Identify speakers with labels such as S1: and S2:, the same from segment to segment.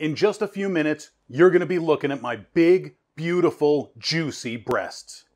S1: In just a few minutes, you're going to be looking at my big, beautiful, juicy breasts.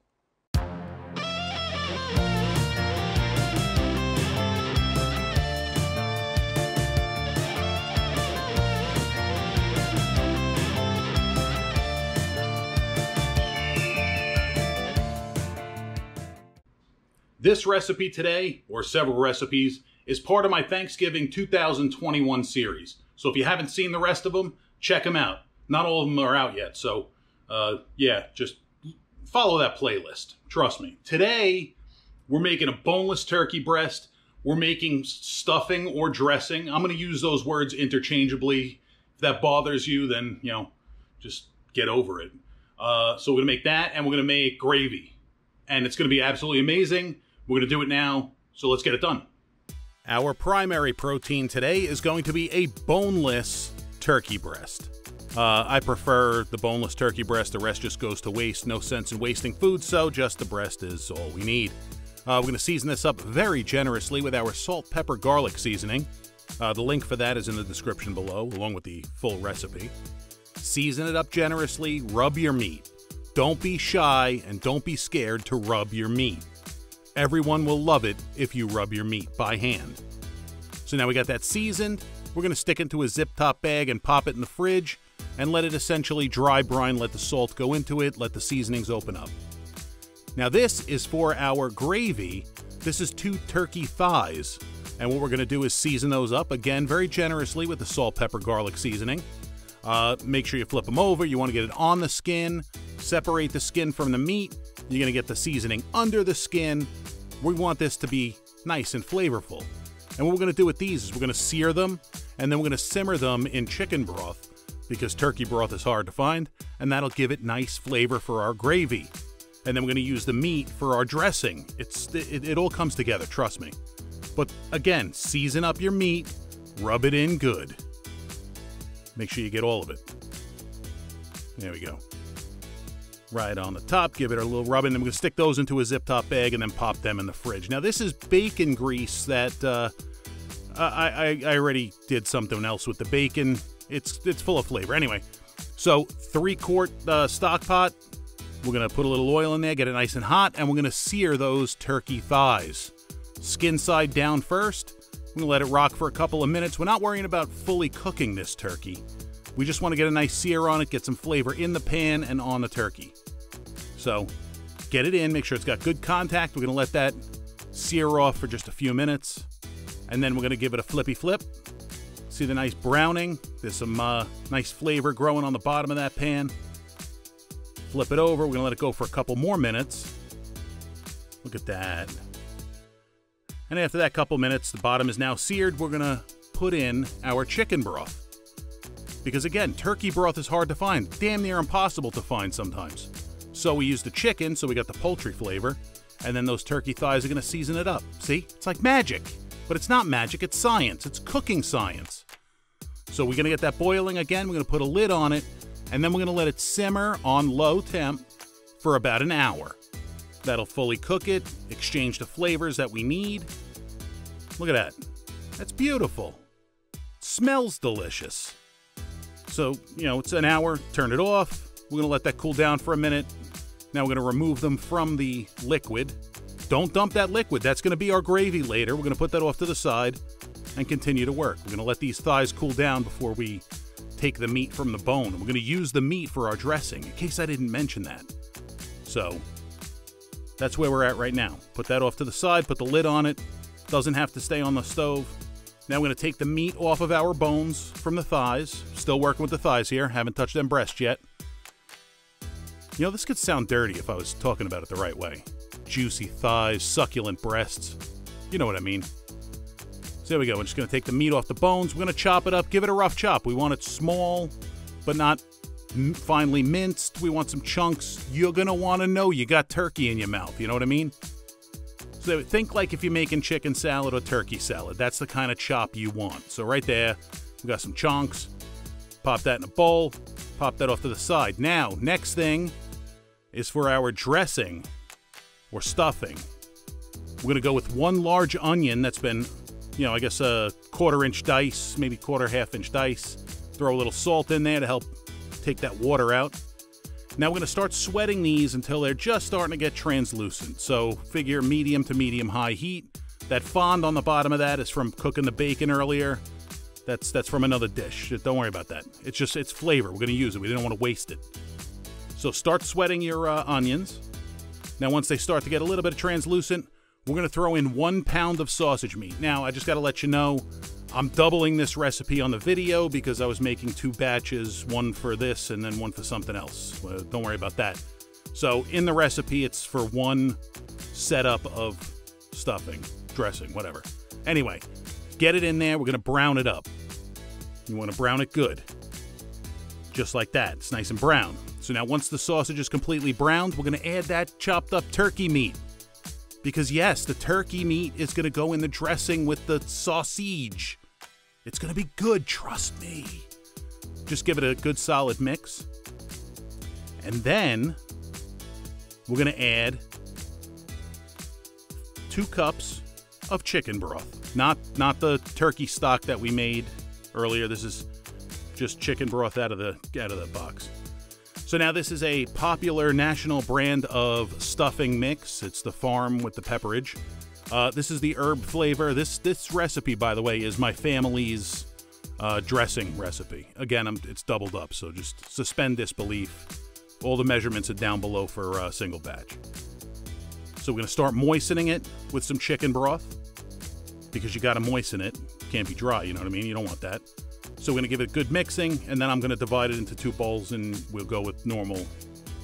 S1: This recipe today, or several recipes, is part of my Thanksgiving 2021 series. So if you haven't seen the rest of them, check them out. Not all of them are out yet, so uh, yeah, just follow that playlist. Trust me. Today, we're making a boneless turkey breast. We're making stuffing or dressing. I'm going to use those words interchangeably. If that bothers you, then, you know, just get over it. Uh, so we're going to make that, and we're going to make gravy. And it's going to be absolutely amazing. We're going to do it now, so let's get it done. Our primary protein today is going to be a boneless turkey breast. Uh, I prefer the boneless turkey breast. The rest just goes to waste. No sense in wasting food, so just the breast is all we need. Uh, we're going to season this up very generously with our salt, pepper, garlic seasoning. Uh, the link for that is in the description below, along with the full recipe. Season it up generously, rub your meat. Don't be shy and don't be scared to rub your meat. Everyone will love it if you rub your meat by hand. So now we got that seasoned. We're going to stick it into a zip top bag and pop it in the fridge and let it essentially dry brine, let the salt go into it, let the seasonings open up. Now this is for our gravy. This is two turkey thighs. And what we're going to do is season those up, again, very generously with the salt, pepper, garlic seasoning. Uh, make sure you flip them over. You want to get it on the skin, separate the skin from the meat. You're going to get the seasoning under the skin, we want this to be nice and flavorful. And what we're going to do with these is we're going to sear them and then we're going to simmer them in chicken broth because turkey broth is hard to find and that'll give it nice flavor for our gravy. And then we're going to use the meat for our dressing. It's it, it all comes together, trust me. But again, season up your meat, rub it in good. Make sure you get all of it. There we go right on the top, give it a little rubbing. Then we're going to stick those into a zip top bag and then pop them in the fridge. Now, this is bacon grease that uh, I, I, I already did something else with the bacon. It's, it's full of flavor. Anyway, so three quart uh, stock pot. We're going to put a little oil in there, get it nice and hot, and we're going to sear those turkey thighs. Skin side down first. We're going to let it rock for a couple of minutes. We're not worrying about fully cooking this turkey. We just want to get a nice sear on it, get some flavor in the pan and on the turkey. So get it in, make sure it's got good contact. We're going to let that sear off for just a few minutes. And then we're going to give it a flippy flip. See the nice browning? There's some uh, nice flavor growing on the bottom of that pan. Flip it over. We're going to let it go for a couple more minutes. Look at that. And after that couple minutes, the bottom is now seared. We're going to put in our chicken broth. Because again, turkey broth is hard to find. Damn near impossible to find sometimes. So we use the chicken, so we got the poultry flavor, and then those turkey thighs are going to season it up. See? It's like magic. But it's not magic, it's science. It's cooking science. So we're going to get that boiling again. We're going to put a lid on it, and then we're going to let it simmer on low temp for about an hour. That'll fully cook it, exchange the flavors that we need. Look at that. That's beautiful. smells delicious. So, you know, it's an hour, turn it off. We're going to let that cool down for a minute, now we're going to remove them from the liquid. Don't dump that liquid. That's going to be our gravy later. We're going to put that off to the side and continue to work. We're going to let these thighs cool down before we take the meat from the bone. We're going to use the meat for our dressing, in case I didn't mention that. So, that's where we're at right now. Put that off to the side, put the lid on it. Doesn't have to stay on the stove. Now we're going to take the meat off of our bones from the thighs. Still working with the thighs here. Haven't touched them breasts yet. You know, this could sound dirty if I was talking about it the right way. Juicy thighs, succulent breasts. You know what I mean. So there we go. We're just going to take the meat off the bones. We're going to chop it up, give it a rough chop. We want it small, but not finely minced. We want some chunks. You're going to want to know you got turkey in your mouth. You know what I mean? So think like if you're making chicken salad or turkey salad. That's the kind of chop you want. So right there, we got some chunks. Pop that in a bowl. Pop that off to the side. Now, next thing is for our dressing or stuffing. We're to go with one large onion that's been, you know, I guess a quarter inch dice, maybe quarter half inch dice. Throw a little salt in there to help take that water out. Now we're to start sweating these until they're just starting to get translucent. So figure medium to medium high heat. That fond on the bottom of that is from cooking the bacon earlier. That's that's from another dish. Don't worry about that. It's just it's flavor. We're to use it. We didn't want to waste it. So start sweating your uh, onions. Now once they start to get a little bit of translucent, we're going to throw in one pound of sausage meat. Now I just got to let you know I'm doubling this recipe on the video because I was making two batches, one for this and then one for something else. don't worry about that. So in the recipe, it's for one setup of stuffing, dressing, whatever. Anyway, get it in there. We're going to brown it up. You want to brown it good. Just like that. It's nice and brown. So now once the sausage is completely browned, we're going to add that chopped up turkey meat. Because yes, the turkey meat is going to go in the dressing with the sausage. It's going to be good, trust me. Just give it a good solid mix. And then we're going to add two cups of chicken broth. Not not the turkey stock that we made earlier. This is just chicken broth out of the out of the box. So now this is a popular national brand of stuffing mix. It's the farm with the pepperidge. Uh, this is the herb flavor. This this recipe, by the way, is my family's uh, dressing recipe. Again, I'm, it's doubled up, so just suspend disbelief. All the measurements are down below for a single batch. So we're going to start moistening it with some chicken broth because you got to moisten it. can't be dry, you know what I mean? You don't want that. So we're going to give it a good mixing, and then I'm going to divide it into two bowls, and we'll go with normal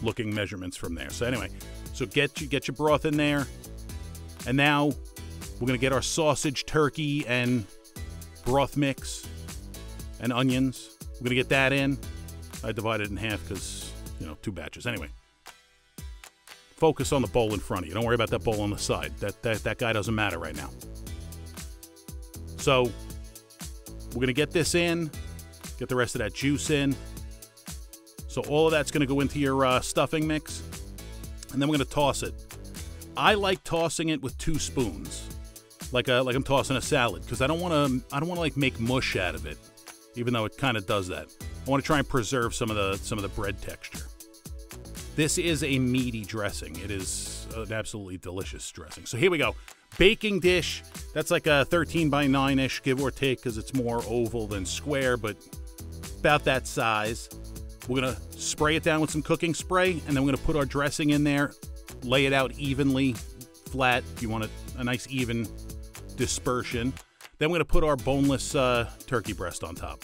S1: looking measurements from there. So anyway, so get you get your broth in there. And now we're going to get our sausage, turkey, and broth mix and onions. We're going to get that in. I divide it in half because, you know, two batches. Anyway, focus on the bowl in front of you. Don't worry about that bowl on the side. That, that, that guy doesn't matter right now. So we're going to get this in, get the rest of that juice in. So all of that's going to go into your uh, stuffing mix. And then we're going to toss it. I like tossing it with two spoons, like a, like I'm tossing a salad, because I don't want to I don't want to like make mush out of it, even though it kind of does that. I want to try and preserve some of the some of the bread texture. This is a meaty dressing. It is an absolutely delicious dressing. So here we go. Baking dish. That's like a 13 by 9 ish, give or take, because it's more oval than square, but about that size. We're going to spray it down with some cooking spray, and then we're going to put our dressing in there lay it out evenly, flat. If you want a, a nice even dispersion. Then we're going to put our boneless uh, turkey breast on top.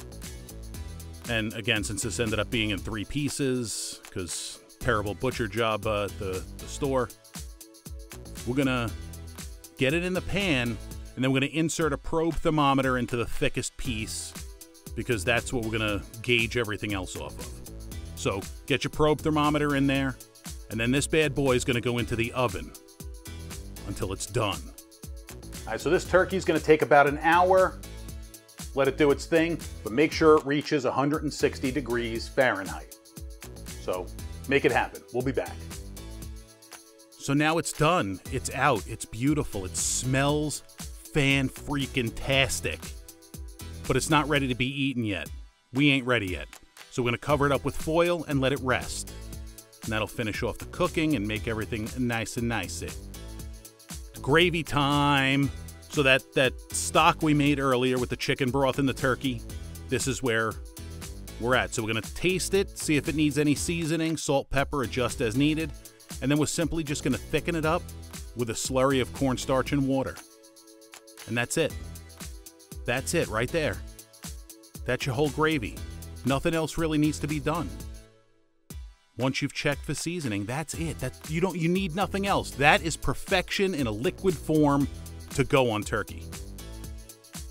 S1: And again, since this ended up being in three pieces, because terrible butcher job uh, at the, the store, we're to get it in the pan, and then we're to insert a probe thermometer into the thickest piece, because that's what we're to gauge everything else off of. So get your probe thermometer in there, and then this bad boy is to go into the oven until it's done. All right, so this turkey is to take about an hour. Let it do its thing, but make sure it reaches 160 degrees Fahrenheit. So make it happen. We'll be back. So now it's done. It's out. It's beautiful. It smells fan freaking tastic. But it's not ready to be eaten yet. We ain't ready yet. So we're going to cover it up with foil and let it rest and that'll finish off the cooking and make everything nice and nice. Gravy time. So that that stock we made earlier with the chicken broth and the turkey, this is where we're at. So we're gonna taste it, see if it needs any seasoning, salt, pepper, adjust as needed, and then we're simply just gonna thicken it up with a slurry of cornstarch and water. And that's it. That's it right there. That's your whole gravy. Nothing else really needs to be done. Once you've checked for seasoning, that's it. That you don't you need nothing else. That is perfection in a liquid form to go on turkey.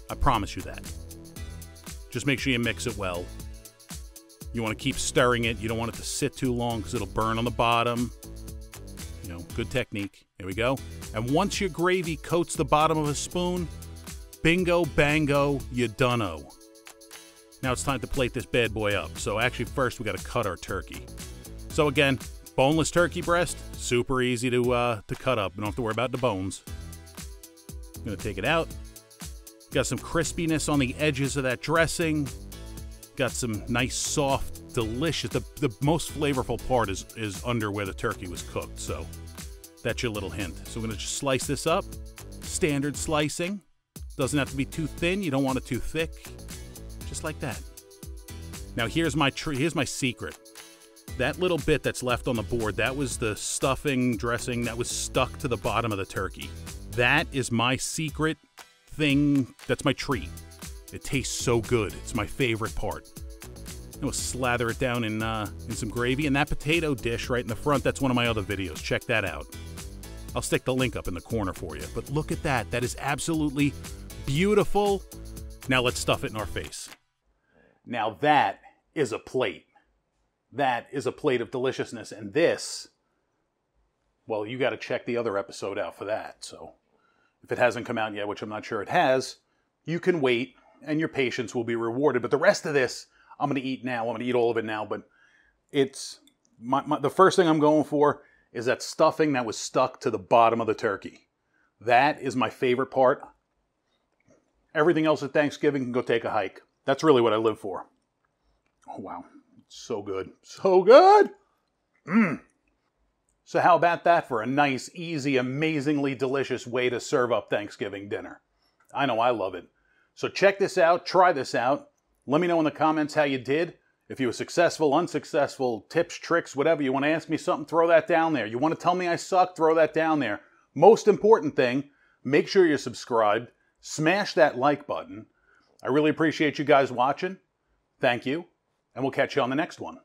S1: I promise you that. Just make sure you mix it well. You want to keep stirring it. You don't want it to sit too long because it'll burn on the bottom. You know, good technique. Here we go. And once your gravy coats the bottom of a spoon, bingo, bango, you dunno. Now it's time to plate this bad boy up. So actually, first we got to cut our turkey. So again, boneless turkey breast, super easy to uh, to cut up. You don't have to worry about the bones. I'm gonna take it out. Got some crispiness on the edges of that dressing. Got some nice, soft, delicious. The, the most flavorful part is, is under where the turkey was cooked. So that's your little hint. So we're going to just slice this up. Standard slicing. Doesn't have to be too thin. You don't want it too thick. Just like that. Now here's my tree. Here's my secret. That little bit that's left on the board, that was the stuffing dressing that was stuck to the bottom of the turkey. That is my secret thing. That's my treat. It tastes so good. It's my favorite part. And we'll slather it down in uh, in some gravy. And that potato dish right in the front, that's one of my other videos. Check that out. I'll stick the link up in the corner for you. But look at that. That is absolutely beautiful. Now let's stuff it in our face. Now that is a plate. That is a plate of deliciousness. And this, well, you got to check the other episode out for that. So if it hasn't come out yet, which I'm not sure it has, you can wait and your patience will be rewarded. But the rest of this, I'm going to eat now. I'm going to eat all of it now. But it's my, my, the first thing I'm going for is that stuffing that was stuck to the bottom of the turkey. That is my favorite part. Everything else at Thanksgiving can go take a hike. That's really what I live for. Oh, wow. So good. So good. Mmm. So, how about that for a nice, easy, amazingly delicious way to serve up Thanksgiving dinner? I know I love it. So, check this out, try this out. Let me know in the comments how you did. If you were successful, unsuccessful, tips, tricks, whatever, you want to ask me something, throw that down there. You want to tell me I suck, throw that down there. Most important thing, make sure you're subscribed, smash that like button. I really appreciate you guys watching. Thank you and we'll catch you on the next one.